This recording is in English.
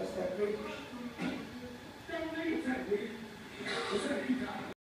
a separate